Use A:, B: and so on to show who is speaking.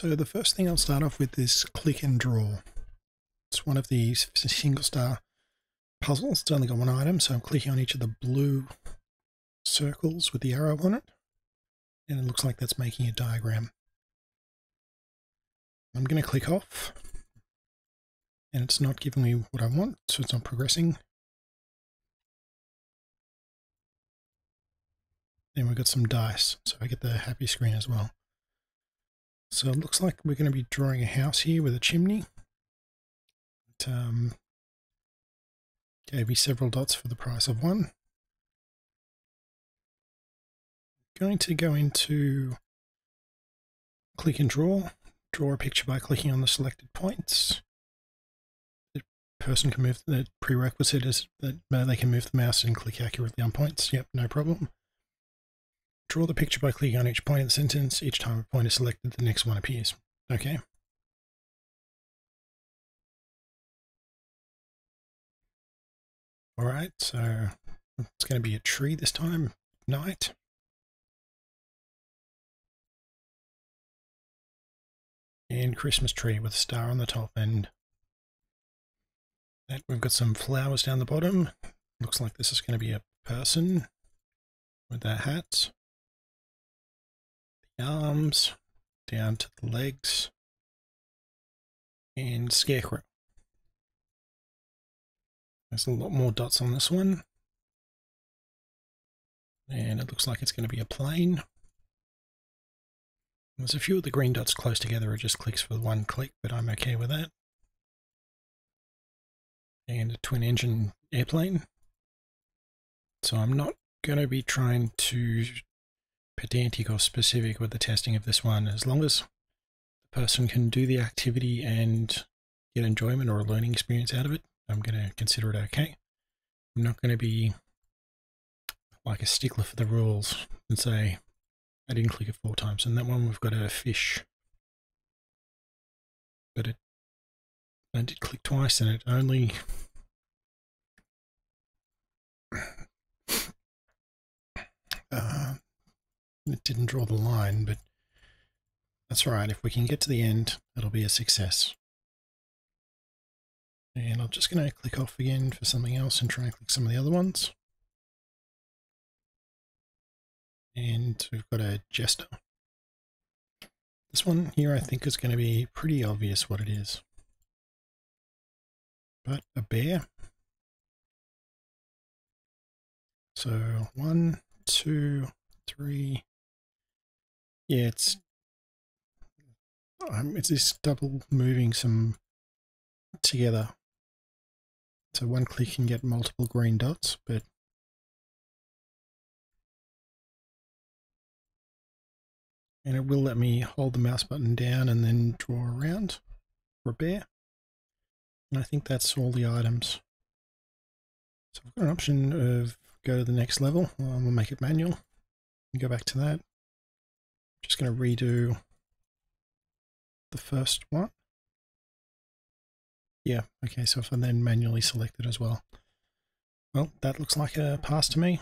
A: So the first thing I'll start off with is click and draw. It's one of these single star puzzles. It's only got one item, so I'm clicking on each of the blue circles with the arrow on it. And it looks like that's making a diagram. I'm going to click off. And it's not giving me what I want, so it's not progressing. Then we've got some dice, so I get the happy screen as well. So it looks like we're going to be drawing a house here with a chimney. It um, gave me several dots for the price of one. Going to go into click and draw. Draw a picture by clicking on the selected points. The person can move, the prerequisite is that they can move the mouse and click accurately on points. Yep, no problem. Draw the picture by clicking on each point in the sentence. Each time a point is selected, the next one appears. Okay. All right, so it's going to be a tree this time, night. And Christmas tree with a star on the top end. that we've got some flowers down the bottom. Looks like this is going to be a person with their hats arms down to the legs and scarecrow. There's a lot more dots on this one. And it looks like it's going to be a plane. There's a few of the green dots close together. It just clicks for one click, but I'm okay with that. And a twin engine airplane. So I'm not going to be trying to pedantic or specific with the testing of this one. As long as the person can do the activity and get enjoyment or a learning experience out of it, I'm going to consider it okay. I'm not going to be like a stickler for the rules and say, I didn't click it four times. And that one we've got a fish. But it I did click twice and it only uh, it didn't draw the line, but that's right. If we can get to the end, it'll be a success. And I'm just going to click off again for something else and try and click some of the other ones. And we've got a jester. This one here I think is going to be pretty obvious what it is. But a bear. So one, two, three, yeah, it's um, it's this double moving some together. So one click can get multiple green dots, but and it will let me hold the mouse button down and then draw around for a bear. And I think that's all the items. So I've got an option of go to the next level. I'm gonna make it manual. And go back to that just going to redo the first one. Yeah, okay, so if I then manually select it as well. Well, that looks like a pass to me.